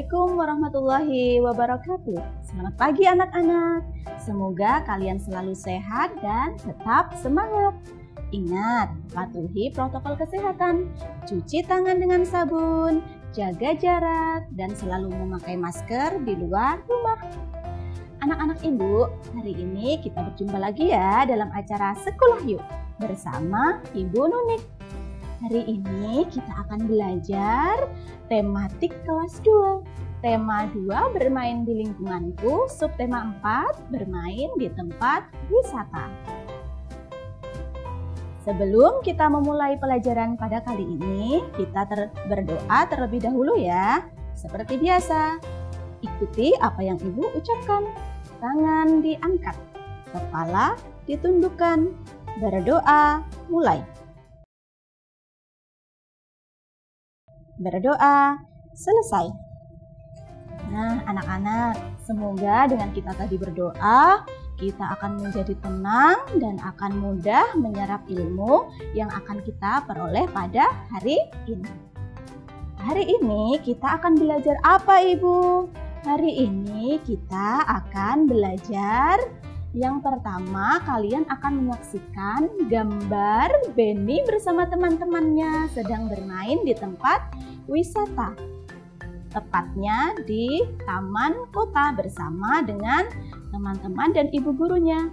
Assalamualaikum warahmatullahi wabarakatuh. Selamat pagi anak-anak. Semoga kalian selalu sehat dan tetap semangat. Ingat, patuhi protokol kesehatan, cuci tangan dengan sabun, jaga jarak, dan selalu memakai masker di luar rumah. Anak-anak ibu, hari ini kita berjumpa lagi ya dalam acara Sekolah Yuk bersama Ibu Nunik. Hari ini kita akan belajar tematik kelas 2. Tema 2 bermain di lingkunganku, subtema 4 bermain di tempat wisata. Sebelum kita memulai pelajaran pada kali ini, kita ter berdoa terlebih dahulu ya. Seperti biasa, ikuti apa yang Ibu ucapkan. Tangan diangkat, kepala ditundukkan. Berdoa, mulai. Berdoa, selesai. Nah, anak-anak, semoga dengan kita tadi berdoa, kita akan menjadi tenang dan akan mudah menyerap ilmu yang akan kita peroleh pada hari ini. Hari ini kita akan belajar apa, Ibu? Hari ini kita akan belajar yang pertama, kalian akan menyaksikan gambar Benny bersama teman-temannya sedang bermain di tempat wisata. Tepatnya di taman kota bersama dengan teman-teman dan ibu gurunya.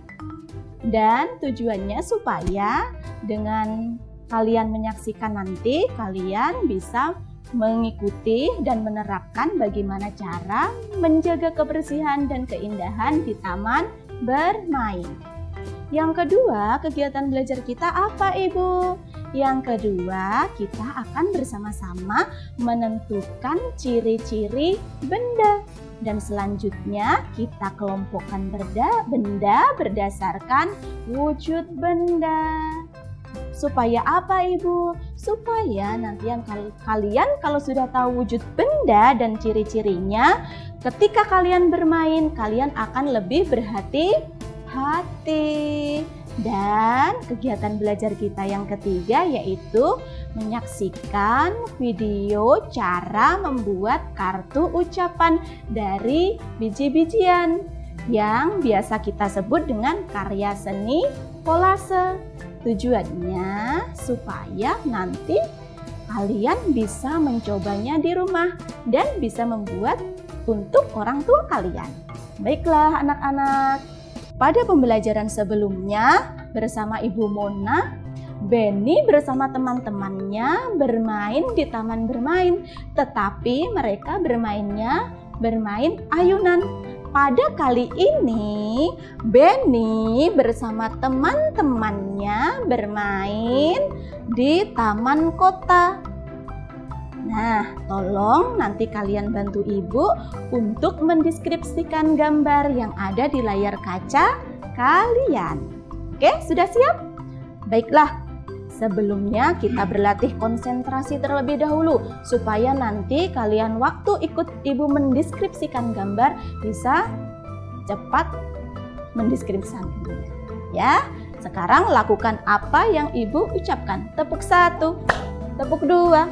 Dan tujuannya supaya dengan kalian menyaksikan nanti, kalian bisa mengikuti dan menerapkan bagaimana cara menjaga kebersihan dan keindahan di taman bermain. Yang kedua, kegiatan belajar kita apa, Ibu? Yang kedua, kita akan bersama-sama menentukan ciri-ciri benda. Dan selanjutnya, kita kelompokkan benda, benda berdasarkan wujud benda. Supaya apa Ibu? Supaya nanti yang kalian kalau sudah tahu wujud benda dan ciri-cirinya, ketika kalian bermain, kalian akan lebih berhati-hati. Dan kegiatan belajar kita yang ketiga yaitu menyaksikan video cara membuat kartu ucapan dari biji-bijian yang biasa kita sebut dengan karya seni kolase. Tujuannya supaya nanti kalian bisa mencobanya di rumah dan bisa membuat untuk orang tua kalian. Baiklah anak-anak, pada pembelajaran sebelumnya bersama Ibu Mona, Benny bersama teman-temannya bermain di taman bermain, tetapi mereka bermainnya bermain ayunan. Pada kali ini, Benny bersama teman-temannya bermain di taman kota. Nah, tolong nanti kalian bantu ibu untuk mendeskripsikan gambar yang ada di layar kaca kalian. Oke, sudah siap? Baiklah, Sebelumnya kita berlatih konsentrasi terlebih dahulu supaya nanti kalian waktu ikut ibu mendeskripsikan gambar bisa cepat mendeskripsikan. Ya, sekarang lakukan apa yang ibu ucapkan. Tepuk satu, tepuk dua,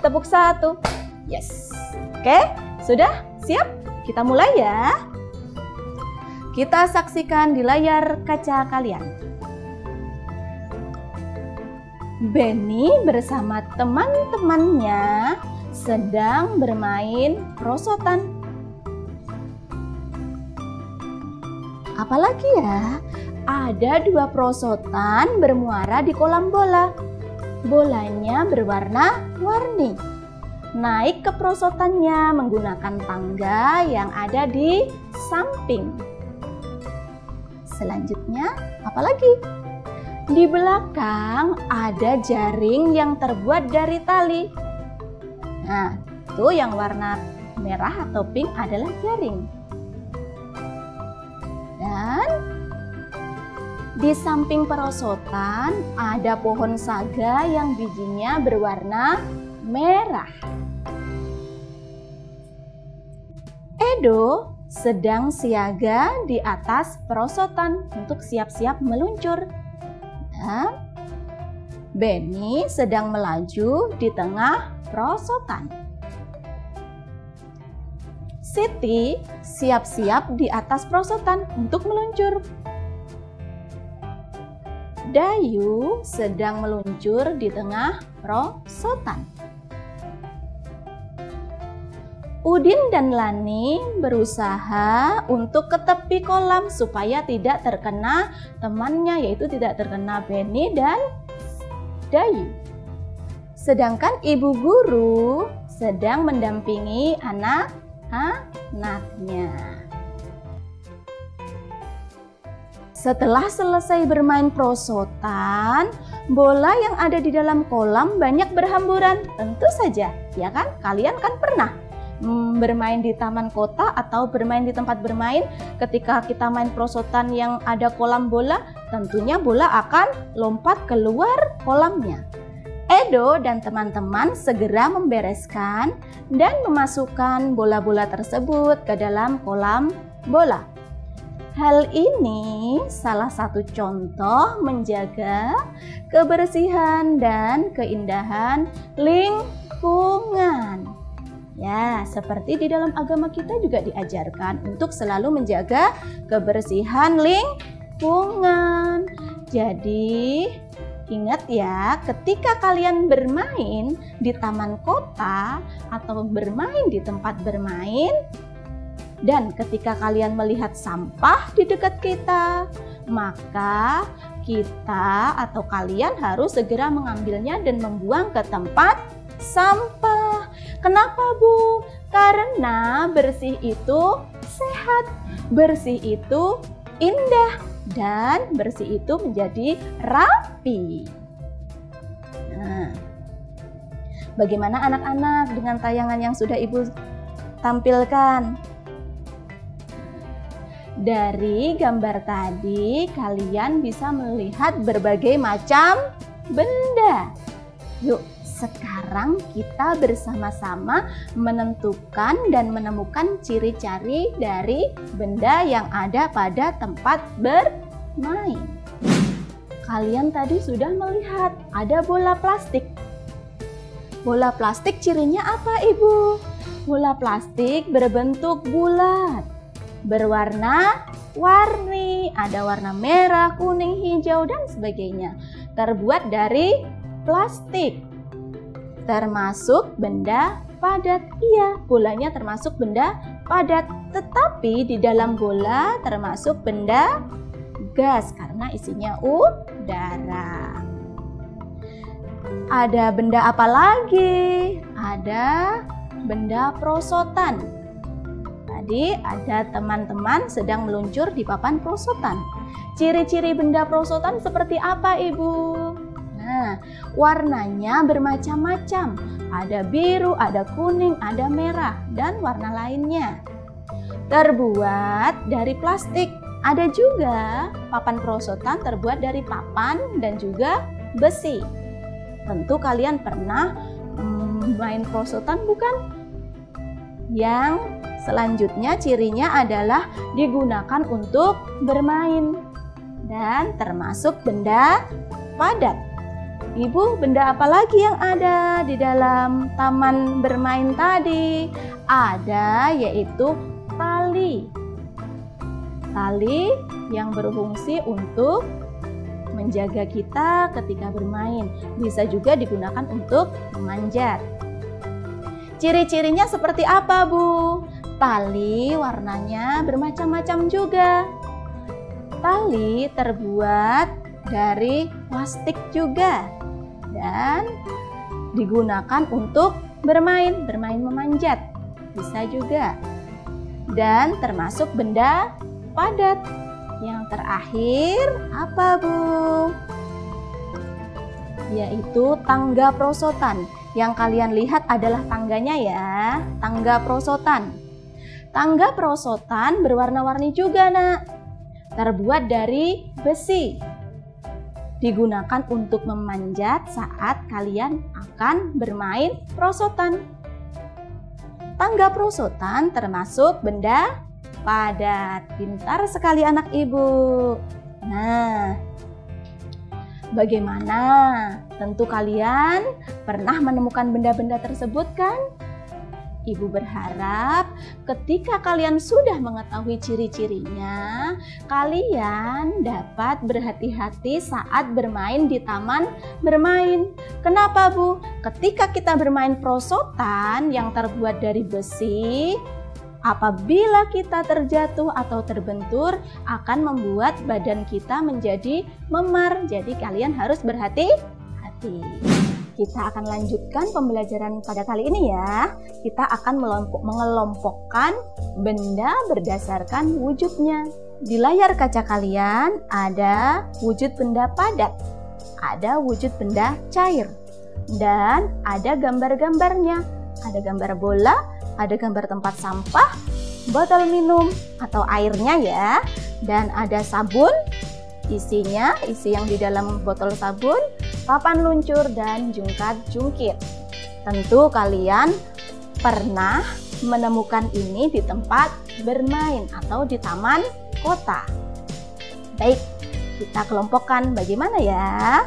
tepuk satu. Yes. Oke, sudah siap? Kita mulai ya. Kita saksikan di layar kaca kalian. Benny bersama teman-temannya sedang bermain prosotan. Apalagi ya, ada dua prosotan bermuara di kolam bola. Bolanya berwarna warni. Naik ke prosotannya menggunakan tangga yang ada di samping. Selanjutnya, apalagi? Di belakang ada jaring yang terbuat dari tali. Nah, itu yang warna merah atau pink adalah jaring. Dan di samping perosotan ada pohon saga yang bijinya berwarna merah. Edo sedang siaga di atas perosotan untuk siap-siap meluncur. Benny sedang melaju di tengah perosotan. Siti siap-siap di atas prosotan untuk meluncur. Dayu sedang meluncur di tengah prosotan. Udin dan Lani berusaha untuk ke tepi kolam supaya tidak terkena temannya yaitu tidak terkena Benny dan Dayu. Sedangkan ibu guru sedang mendampingi anak-anaknya. Setelah selesai bermain prosotan, bola yang ada di dalam kolam banyak berhamburan. Tentu saja, ya kan? Kalian kan pernah Hmm, bermain di taman kota atau bermain di tempat bermain ketika kita main prosotan yang ada kolam bola tentunya bola akan lompat keluar kolamnya Edo dan teman-teman segera membereskan dan memasukkan bola-bola tersebut ke dalam kolam bola. Hal ini salah satu contoh menjaga kebersihan dan keindahan lingkungan. Ya, seperti di dalam agama kita juga diajarkan untuk selalu menjaga kebersihan lingkungan. Jadi, ingat ya, ketika kalian bermain di taman kota atau bermain di tempat bermain, dan ketika kalian melihat sampah di dekat kita, maka kita atau kalian harus segera mengambilnya dan membuang ke tempat sampah. Kenapa, Bu? Karena bersih itu sehat, bersih itu indah, dan bersih itu menjadi rapi. Nah, bagaimana anak-anak dengan tayangan yang sudah Ibu tampilkan? Dari gambar tadi, kalian bisa melihat berbagai macam benda. Yuk, sekarang kita bersama-sama menentukan dan menemukan ciri-ciri dari benda yang ada pada tempat bermain. Kalian tadi sudah melihat ada bola plastik. Bola plastik cirinya apa, Ibu? Bola plastik berbentuk bulat, berwarna warni, ada warna merah, kuning, hijau, dan sebagainya. Terbuat dari plastik termasuk benda padat. Iya, bolanya termasuk benda padat, tetapi di dalam bola termasuk benda gas karena isinya udara. Ada benda apa lagi? Ada benda prosotan. Tadi ada teman-teman sedang meluncur di papan prosotan. Ciri-ciri benda prosotan seperti apa, Ibu? Nah, warnanya bermacam-macam. Ada biru, ada kuning, ada merah, dan warna lainnya. Terbuat dari plastik. Ada juga papan perosotan terbuat dari papan dan juga besi. Tentu kalian pernah hmm, main perosotan bukan? Yang selanjutnya cirinya adalah digunakan untuk bermain dan termasuk benda padat. Ibu, benda apa lagi yang ada di dalam taman bermain tadi? Ada yaitu tali. Tali yang berfungsi untuk menjaga kita ketika bermain. Bisa juga digunakan untuk memanjat. Ciri-cirinya seperti apa, Bu? Tali warnanya bermacam-macam juga. Tali terbuat dari plastik juga dan digunakan untuk bermain, bermain memanjat. Bisa juga. Dan termasuk benda padat. Yang terakhir apa, Bu? Yaitu tangga prosotan. Yang kalian lihat adalah tangganya ya, tangga prosotan. Tangga prosotan berwarna-warni juga, Nak. Terbuat dari besi digunakan untuk memanjat saat kalian akan bermain prosotan. Tangga prosotan termasuk benda padat. Pintar sekali anak ibu. Nah, bagaimana? Tentu kalian pernah menemukan benda-benda tersebut kan? Ibu berharap ketika kalian sudah mengetahui ciri-cirinya, kalian dapat berhati-hati saat bermain di taman bermain. Kenapa, Bu? Ketika kita bermain prosotan yang terbuat dari besi, apabila kita terjatuh atau terbentur akan membuat badan kita menjadi memar. Jadi kalian harus berhati-hati. Kita akan lanjutkan pembelajaran pada kali ini ya. Kita akan melompok, mengelompokkan benda berdasarkan wujudnya. Di layar kaca kalian ada wujud benda padat, ada wujud benda cair, dan ada gambar-gambarnya. Ada gambar bola, ada gambar tempat sampah, botol minum atau airnya ya, dan ada sabun, isinya, isi yang di dalam botol sabun, papan luncur, dan jungkat-jungkit. Tentu kalian pernah menemukan ini di tempat bermain atau di taman kota. Baik, kita kelompokkan bagaimana ya?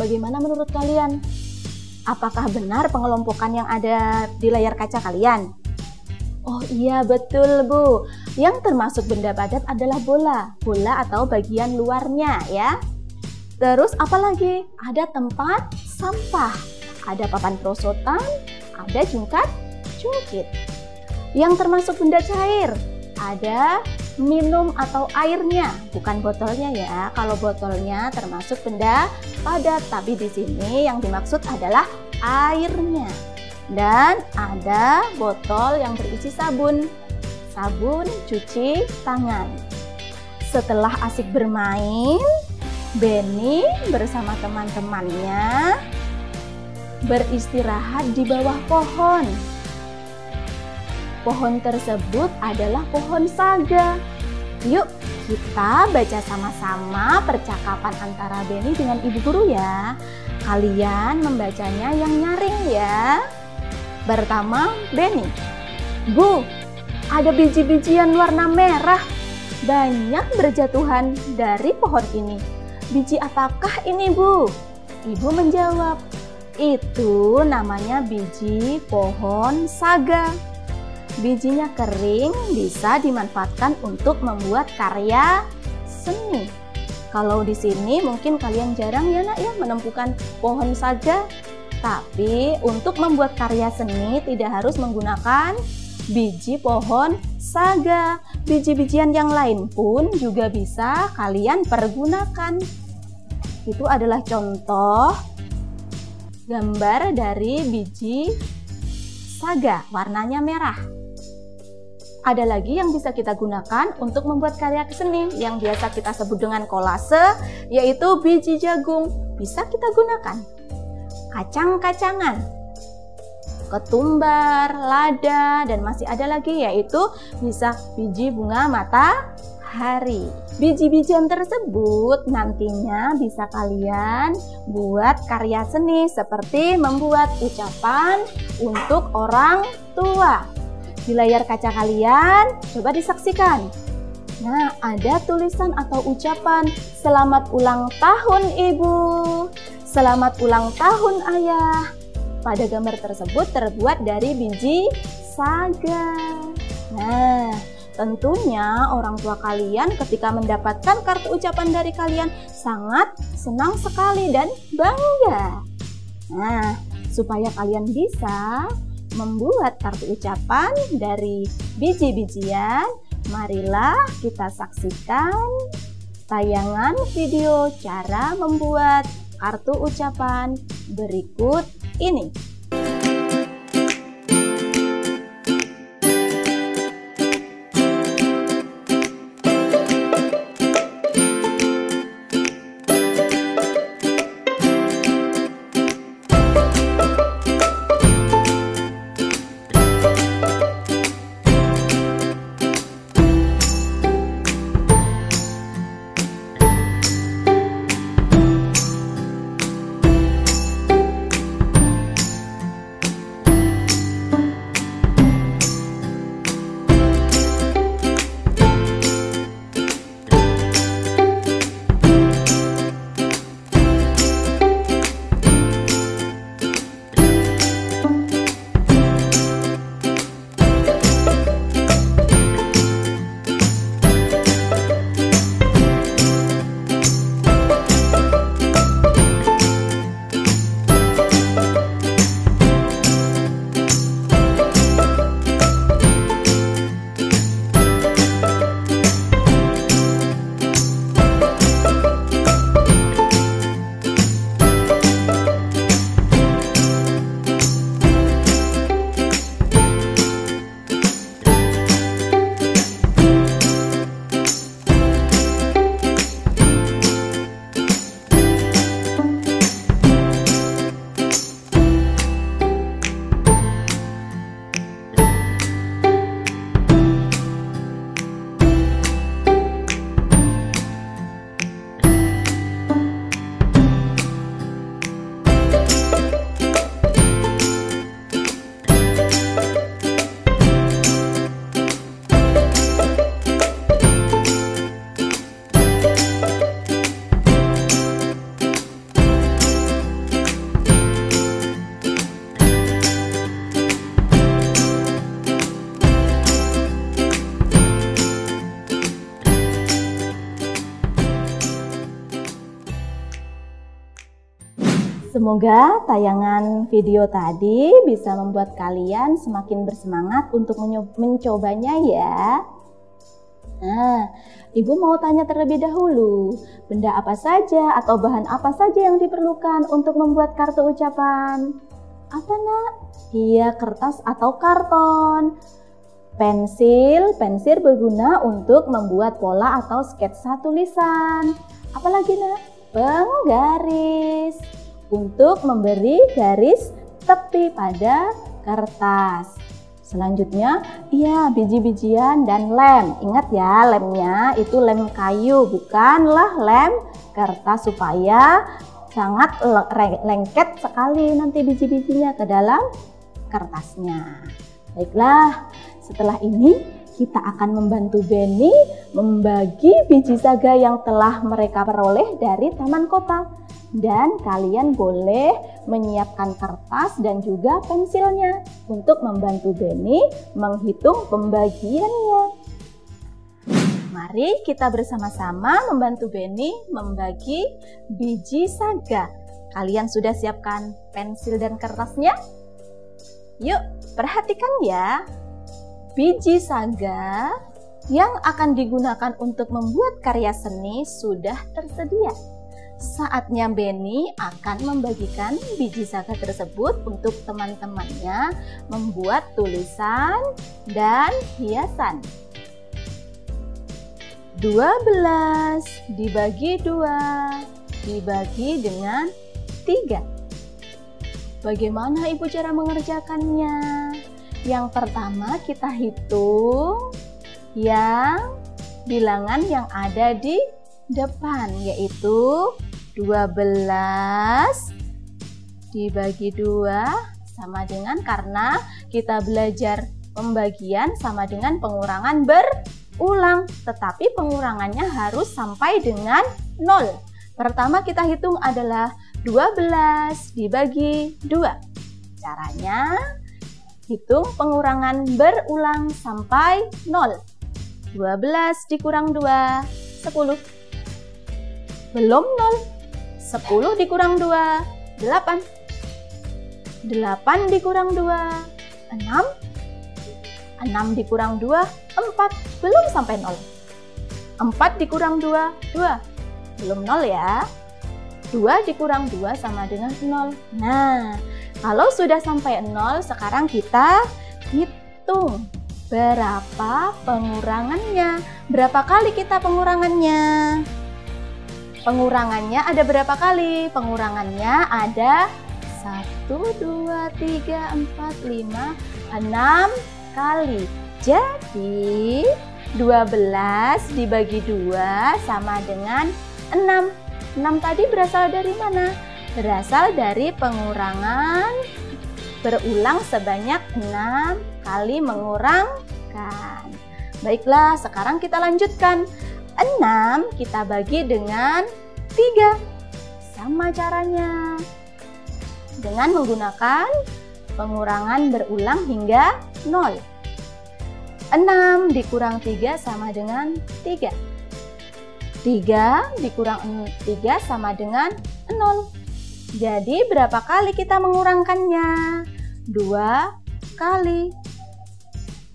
Bagaimana menurut kalian? Apakah benar pengelompokan yang ada di layar kaca kalian? Oh iya betul Bu. Yang termasuk benda padat adalah bola. Bola atau bagian luarnya ya. Terus apalagi? Ada tempat sampah. Ada papan prosotan, ada jungkat, jungkit. Yang termasuk benda cair, ada minum atau airnya, bukan botolnya ya. Kalau botolnya termasuk benda padat, tapi di sini yang dimaksud adalah airnya. Dan ada botol yang berisi sabun. Sabun cuci tangan. Setelah asik bermain, Benny bersama teman-temannya beristirahat di bawah pohon. Pohon tersebut adalah pohon saga. Yuk, kita baca sama-sama percakapan antara Benny dengan ibu guru ya. Kalian membacanya yang nyaring ya. Pertama, Benny. Bu, ada biji-bijian warna merah. Banyak berjatuhan dari pohon ini. Biji apakah ini, Bu? Ibu menjawab, itu namanya biji pohon saga. Bijinya kering bisa dimanfaatkan untuk membuat karya seni. Kalau di sini mungkin kalian jarang ya nak ya menemukan pohon saja. Tapi untuk membuat karya seni tidak harus menggunakan biji pohon saga. Biji-bijian yang lain pun juga bisa kalian pergunakan. Itu adalah contoh gambar dari biji saga warnanya merah. Ada lagi yang bisa kita gunakan untuk membuat karya seni yang biasa kita sebut dengan kolase, yaitu biji jagung. Bisa kita gunakan. Kacang-kacangan, ketumbar, lada, dan masih ada lagi yaitu bisa biji bunga matahari. Biji-bijian tersebut nantinya bisa kalian buat karya seni seperti membuat ucapan untuk orang tua di layar kaca kalian, coba disaksikan. Nah, ada tulisan atau ucapan Selamat ulang tahun Ibu, Selamat ulang tahun Ayah. Pada gambar tersebut terbuat dari biji saga. Nah, tentunya orang tua kalian ketika mendapatkan kartu ucapan dari kalian sangat senang sekali dan bangga. Nah, supaya kalian bisa membuat kartu ucapan dari biji-bijian, marilah kita saksikan tayangan video cara membuat kartu ucapan berikut ini. Semoga tayangan video tadi bisa membuat kalian semakin bersemangat untuk mencobanya ya. Nah, Ibu mau tanya terlebih dahulu, benda apa saja atau bahan apa saja yang diperlukan untuk membuat kartu ucapan? Apa nak? Iya, kertas atau karton. Pensil, pensil berguna untuk membuat pola atau sketsa tulisan. Apalagi nak? Penggaris untuk memberi garis tepi pada kertas. Selanjutnya, iya biji-bijian dan lem. Ingat ya, lemnya itu lem kayu, bukanlah lem kertas supaya sangat lengket sekali nanti biji-bijinya ke dalam kertasnya. Baiklah, setelah ini kita akan membantu Benny membagi biji saga yang telah mereka peroleh dari taman kota dan kalian boleh menyiapkan kertas dan juga pensilnya untuk membantu Benny menghitung pembagiannya. Mari kita bersama-sama membantu Benny membagi biji saga. Kalian sudah siapkan pensil dan kertasnya? Yuk, perhatikan ya. Biji saga yang akan digunakan untuk membuat karya seni sudah tersedia. Saatnya Benny akan membagikan biji saga tersebut untuk teman-temannya membuat tulisan dan hiasan. 12 dibagi 2 dibagi dengan 3. Bagaimana Ibu cara mengerjakannya? Yang pertama kita hitung yang bilangan yang ada di depan yaitu 12 dibagi 2 sama dengan karena kita belajar pembagian sama dengan pengurangan berulang. Tetapi pengurangannya harus sampai dengan 0. Pertama kita hitung adalah 12 dibagi 2. Caranya hitung pengurangan berulang sampai 0. 12 dikurang 2, 10. Belum 0. 10 dikurang 2, 8. 8 dikurang 2, 6. 6 dikurang 2, 4. Belum sampai 0. 4 dikurang 2, 2. Belum 0 ya. 2 dikurang 2 sama dengan 0. Nah, kalau sudah sampai 0, sekarang kita hitung berapa pengurangannya. Berapa kali kita pengurangannya? Pengurangannya ada berapa kali? Pengurangannya ada 1, 2, 3, 4, 5, 6 kali. Jadi 12 dibagi 2 sama dengan 6. 6 tadi berasal dari mana? Berasal dari pengurangan berulang sebanyak 6 kali mengurangkan. Baiklah, sekarang kita lanjutkan. 6 kita bagi dengan 3. Sama caranya. Dengan menggunakan pengurangan berulang hingga 0. 6 dikurang 3 sama dengan 3. 3 dikurang 3 sama dengan 0. Jadi berapa kali kita mengurangkannya? 2 kali.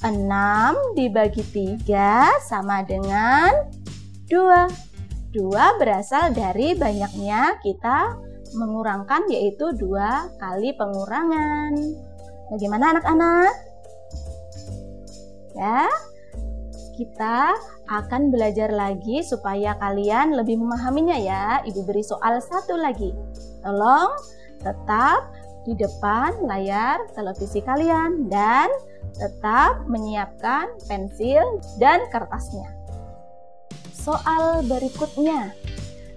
6 dibagi 3 sama dengan 2. 2 berasal dari banyaknya kita mengurangkan yaitu dua kali pengurangan. Bagaimana anak-anak? Ya, kita akan belajar lagi supaya kalian lebih memahaminya ya. Ibu beri soal satu lagi. Tolong tetap di depan layar televisi kalian dan tetap menyiapkan pensil dan kertasnya. Soal berikutnya.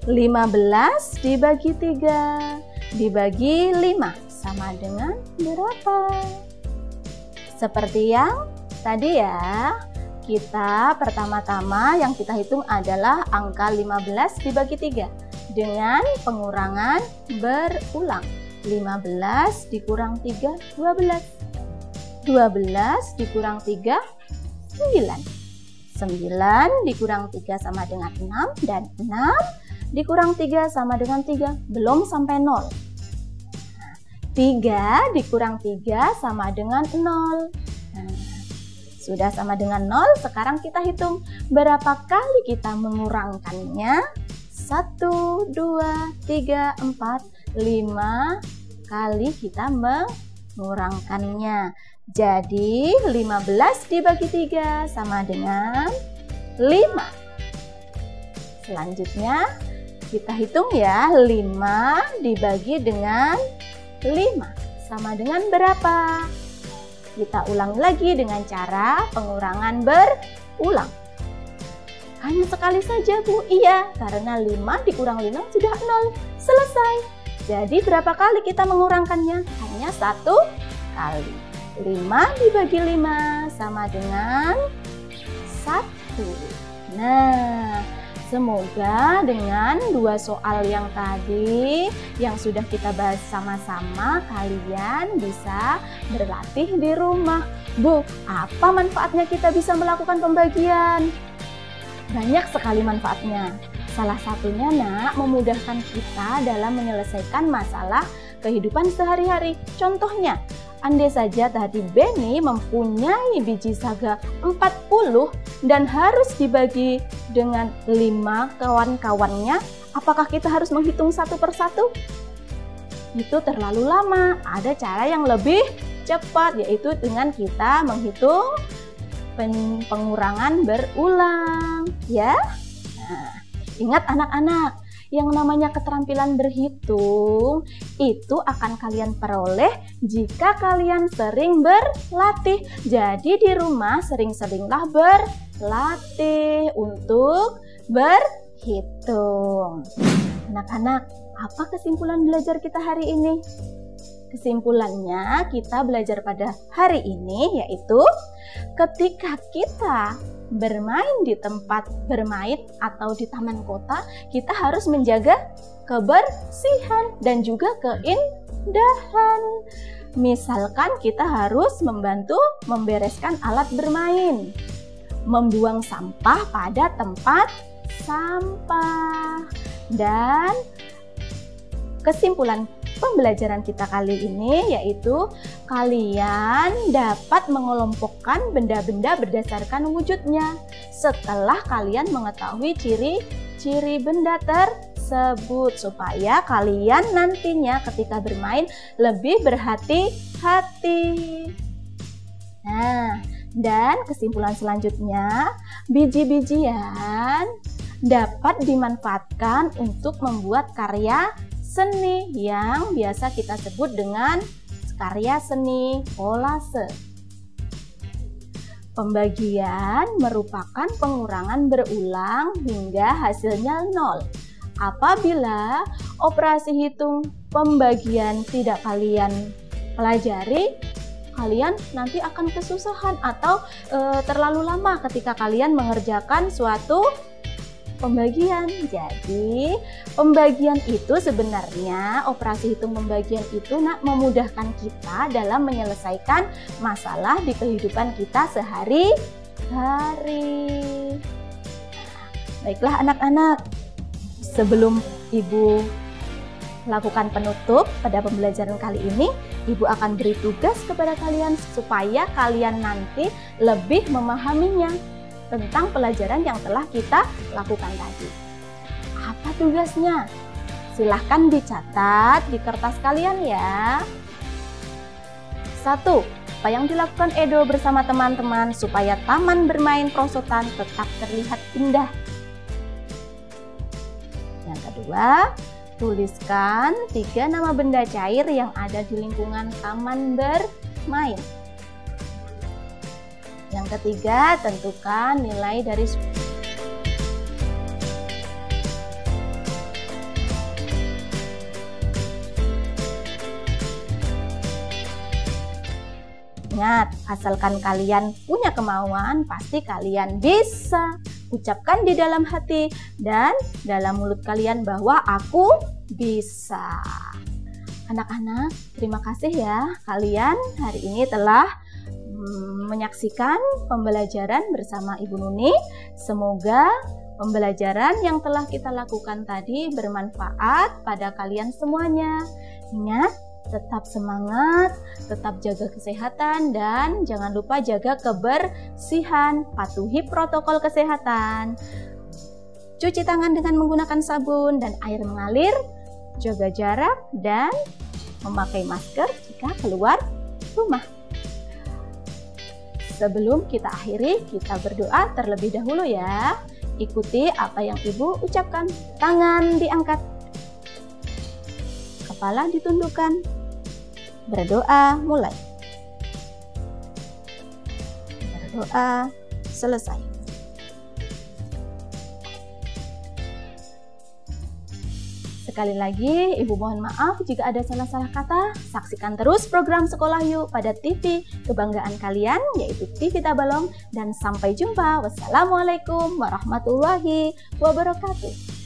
15 dibagi 3 dibagi 5 sama dengan berapa? Seperti yang tadi ya. Kita pertama-tama yang kita hitung adalah angka 15 dibagi 3 dengan pengurangan berulang. 15 dikurang 3, 12. 12 dikurang 3, 9. 9 dikurang 3 sama dengan 6 dan 6 dikurang 3 sama dengan 3 belum sampai 0 3 dikurang 3 sama dengan 0. Nah, sudah sama dengan 0, sekarang kita hitung berapa kali kita mengurangkannya. 1, 2, 3, 4, 5 kali kita mengurangkannya. Jadi 15 dibagi 3 sama dengan 5. Selanjutnya kita hitung ya 5 dibagi dengan 5 sama dengan berapa? Kita ulang lagi dengan cara pengurangan berulang. Hanya sekali saja Bu, iya karena 5 dikurang 5 sudah 0, selesai. Jadi berapa kali kita mengurangkannya? Hanya satu kali. 5 dibagi 5 sama dengan 1. Nah, semoga dengan dua soal yang tadi yang sudah kita bahas sama-sama kalian bisa berlatih di rumah. Bu, apa manfaatnya kita bisa melakukan pembagian? Banyak sekali manfaatnya. Salah satunya nak memudahkan kita dalam menyelesaikan masalah kehidupan sehari-hari. Contohnya, andai saja tadi Benny mempunyai biji saga 40 dan harus dibagi dengan 5 kawan-kawannya, apakah kita harus menghitung satu persatu? Itu terlalu lama. Ada cara yang lebih cepat yaitu dengan kita menghitung pengurangan berulang, ya. Nah, ingat anak-anak, yang namanya keterampilan berhitung itu akan kalian peroleh jika kalian sering berlatih. Jadi di rumah sering-seringlah berlatih untuk berhitung. Anak-anak, apa kesimpulan belajar kita hari ini? Kesimpulannya, kita belajar pada hari ini yaitu ketika kita bermain di tempat bermain atau di taman kota, kita harus menjaga kebersihan dan juga keindahan. Misalkan kita harus membantu membereskan alat bermain, membuang sampah pada tempat sampah, dan kesimpulan pembelajaran kita kali ini yaitu kalian dapat mengelompokkan benda-benda berdasarkan wujudnya setelah kalian mengetahui ciri-ciri benda tersebut supaya kalian nantinya ketika bermain lebih berhati-hati. Nah, dan kesimpulan selanjutnya, biji-bijian dapat dimanfaatkan untuk membuat karya seni yang biasa kita sebut dengan karya seni kolase. Pembagian merupakan pengurangan berulang hingga hasilnya nol. Apabila operasi hitung pembagian tidak kalian pelajari, kalian nanti akan kesusahan atau e, terlalu lama ketika kalian mengerjakan suatu pembagian. Jadi, pembagian itu sebenarnya operasi hitung pembagian itu nak memudahkan kita dalam menyelesaikan masalah di kehidupan kita sehari-hari. Baiklah anak-anak, sebelum Ibu lakukan penutup pada pembelajaran kali ini, Ibu akan beri tugas kepada kalian supaya kalian nanti lebih memahaminya tentang pelajaran yang telah kita lakukan tadi. Apa tugasnya? Silahkan dicatat di kertas kalian ya. Satu, apa yang dilakukan Edo bersama teman-teman supaya taman bermain prosotan tetap terlihat indah. Yang kedua, tuliskan tiga nama benda cair yang ada di lingkungan taman bermain. Yang ketiga, tentukan nilai dari Ingat, asalkan kalian punya kemauan, pasti kalian bisa. Ucapkan di dalam hati dan dalam mulut kalian bahwa aku bisa. Anak-anak, terima kasih ya. Kalian hari ini telah menyaksikan pembelajaran bersama Ibu Nuni. Semoga pembelajaran yang telah kita lakukan tadi bermanfaat pada kalian semuanya. Ingat, tetap semangat, tetap jaga kesehatan, dan jangan lupa jaga kebersihan. Patuhi protokol kesehatan. Cuci tangan dengan menggunakan sabun dan air mengalir, jaga jarak, dan memakai masker jika keluar rumah. Sebelum kita akhiri, kita berdoa terlebih dahulu ya. Ikuti apa yang Ibu ucapkan. Tangan diangkat. Kepala ditundukkan. Berdoa mulai. Berdoa selesai. Sekali lagi, Ibu mohon maaf jika ada salah-salah kata. Saksikan terus program Sekolah Yuk pada TV kebanggaan kalian, yaitu TV Tabalong. Dan sampai jumpa. Wassalamualaikum warahmatullahi wabarakatuh.